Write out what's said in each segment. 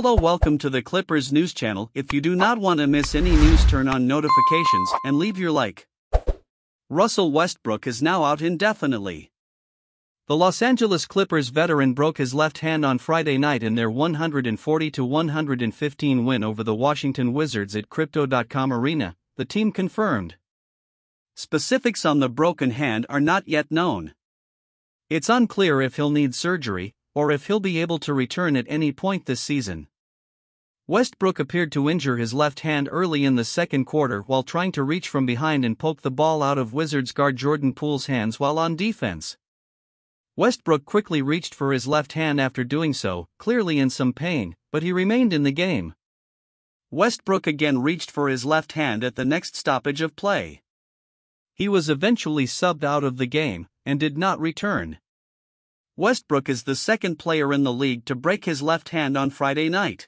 Hello, welcome to the Clippers News Channel. If you do not want to miss any news, turn on notifications and leave your like. Russell Westbrook is now out indefinitely. The Los Angeles Clippers veteran broke his left hand on Friday night in their 140 115 win over the Washington Wizards at Crypto.com Arena, the team confirmed. Specifics on the broken hand are not yet known. It's unclear if he'll need surgery, or if he'll be able to return at any point this season. Westbrook appeared to injure his left hand early in the second quarter while trying to reach from behind and poke the ball out of Wizards guard Jordan Poole's hands while on defense. Westbrook quickly reached for his left hand after doing so, clearly in some pain, but he remained in the game. Westbrook again reached for his left hand at the next stoppage of play. He was eventually subbed out of the game and did not return. Westbrook is the second player in the league to break his left hand on Friday night.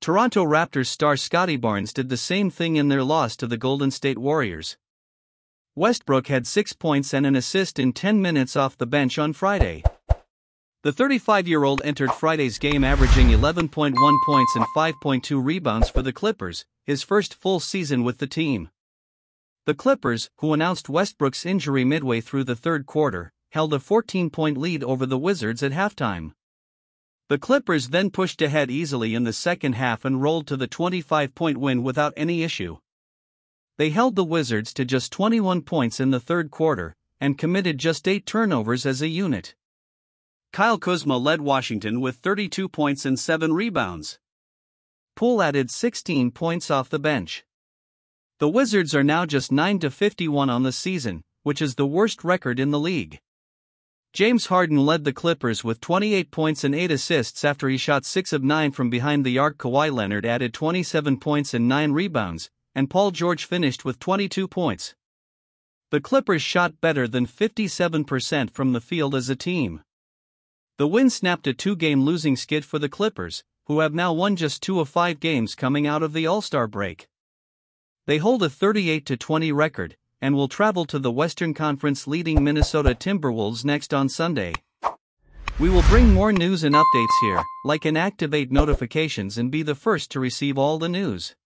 Toronto Raptors star Scottie Barnes did the same thing in their loss to the Golden State Warriors. Westbrook had 6 points and an assist in 10 minutes off the bench on Friday. The 35 year old entered Friday's game averaging 11.1 points and 5.2 rebounds for the Clippers, his first full season with the team. The Clippers, who announced Westbrook's injury midway through the third quarter, held a 14 point lead over the Wizards at halftime. The Clippers then pushed ahead easily in the second half and rolled to the 25 point win without any issue. They held the Wizards to just 21 points in the third quarter and committed just 8 turnovers as a unit. Kyle Kuzma led Washington with 32 points and 7 rebounds. Poole added 16 points off the bench. The Wizards are now just 9 to 51 on the season, which is the worst record in the league. James Harden led the Clippers with 28 points and 8 assists after he shot 6 of 9 from behind the arc. Kawhi Leonard added 27 points and 9 rebounds, and Paul George finished with 22 points. The Clippers shot better than 57% from the field as a team. The win snapped a two game losing skid for the Clippers, who have now won just two of five games coming out of the All Star break. They hold a 38 20 record, and will travel to the Western Conference leading Minnesota Timberwolves next on Sunday. We will bring more news and updates here, like and activate notifications and be the first to receive all the news.